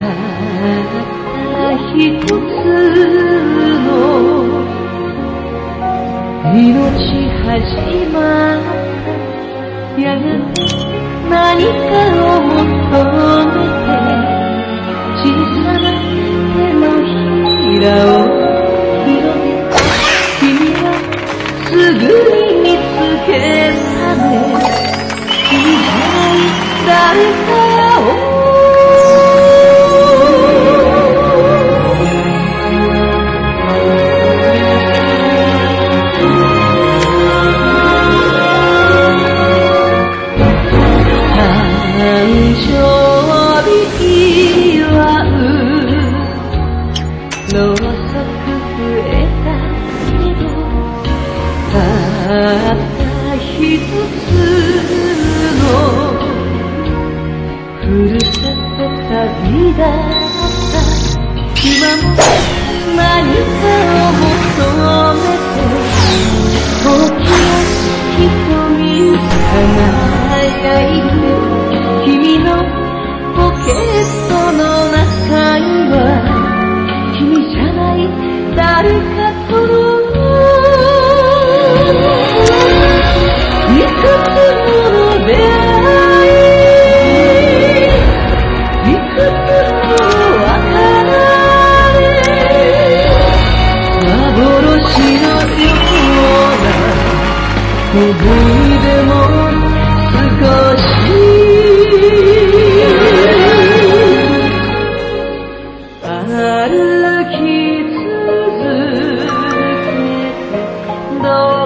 たった一つの命始まったやがて何かを求めて小さな手のひらを広げ君はすぐに見つけたね君じゃない誰か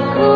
て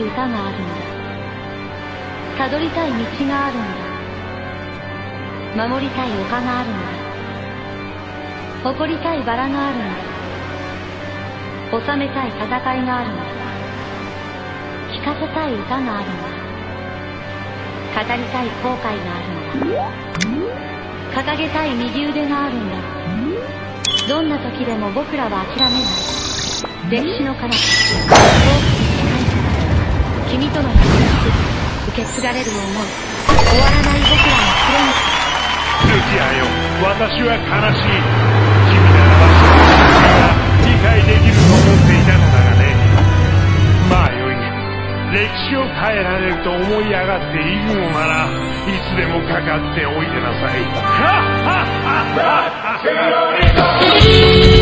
い歌があるんだ。たどりたい道があるんだ。守りたい丘があるんだ。誇りたいバラがあるんだ。収めたい戦いがあるんだ。聞かせたい歌があるんだ。語りたい後悔があるんだ。掲げたい右腕があるんだ。どんな時でも僕らは諦めない。歴史の彼方君との約束受け継がれる思い終わらない僕らのクロニクルルチアよ私は悲しい君ならばその気持ちが理解できると思っていたのだがねまあよい歴史を変えられると思い上がっているのならいつでもかかっておいでなさいはっはっはっはっ